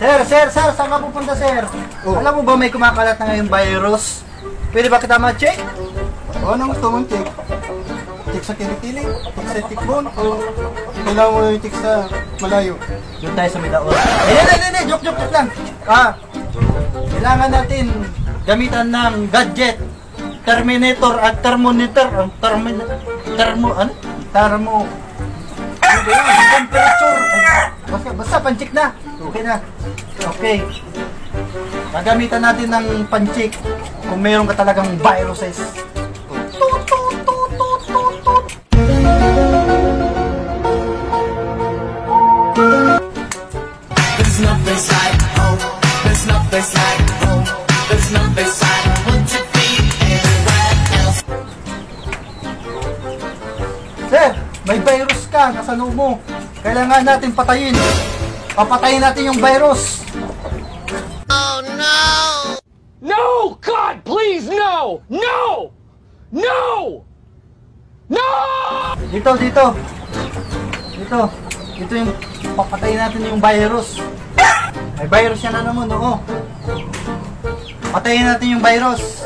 Sir, sir, sir, saan ka pupunta, sir? Oh. Alam mo ba may kumakalat na ngayong virus? Pwede ba kita ma-check? O, anong gusto mong tick? Tick sa kilikili? Tick sa tickbone? O kailangan mo yung tick sa malayo? Doon tayo sa Midaor. Eh, hindi, hindi, hindi, joke, joke, joke lang. Ah, kailangan natin gamitan ng gadget, Terminator at thermometer, ang termin, termo, ano? Termo, ano ba? Temperature. Panchik na. Okay na. Okay. Gagamitan natin ng panchik kung mayroon ka talagang viruses. Tut, tut, tut, tut, tut, tut. There's no place like home. There's no place like home. There's no place I want to be anywhere else. Sir, may virus ka, nasa mo. Kailangan natin patayin. Papatayin natin yung virus. No! God, please, no! No! No! No! Dito, dito. Dito. Dito yung papatayin natin yung virus. May virus yan na naman, oo. Patayin natin yung virus.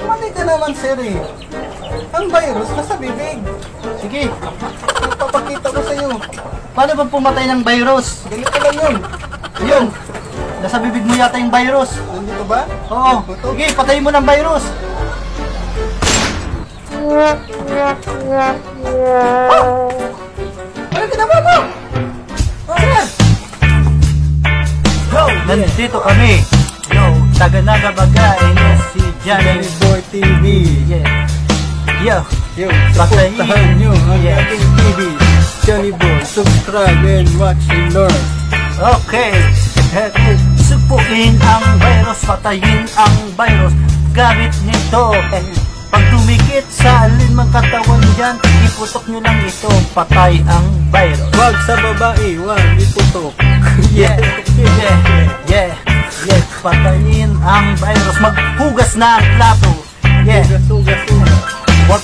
Mali ka naman, sir eh. Ang virus nasa bibig. Sige, Papakita ko sa'yo. paano ba pumatay ng virus? Ganito lang yun. Ayun, nasa bibig mo yata yung virus. Nandito ba? Oo, sige, patayin mo ng virus. Ano ginawa mo? Oh! Yo, nandito kami. Yo, taga Nagabaga, ino si. Johnny Boy TV. Yeah. Yo, Yo, supportahan nyo ang Yes. aking TV. Johnny Boy, subscribe and watch and learn. okay. Eh, Supuin ang virus, patayin ang virus. Gamit nito. Eh, Pag dumikit sa alinmang katawan dyan, iputok nyo lang ito, patay ang virus. Wag sa babae, wag iputok. Yeah, yeah, yeah, yeah. Patayin ang virus. Maghugas na ang plato.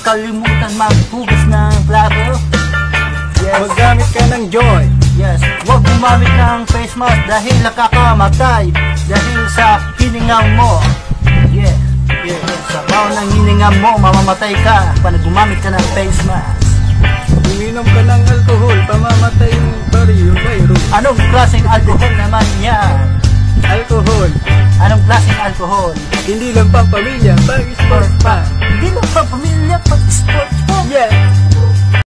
Yeah. Huwag kalimutan maghugas ng plato. Yes. Maggamit ka ng joy. Yes. Huwag gumamit ng face mask dahil nakakamatay. Dahil sa hininga mo. Yeah. Yeah. Sa bawang ng hininga mo, mamamatay ka pag gumamit ka ng face mask. Uminom ka ng alcohol, pamamatay yung baril, virus. Anong hindi lang pampamilya, pag sport pa. Hindi lang pa pamilya, pag sport pa. Yeah!